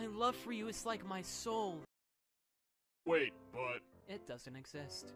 My love for you is like my soul. Wait, but It doesn't exist.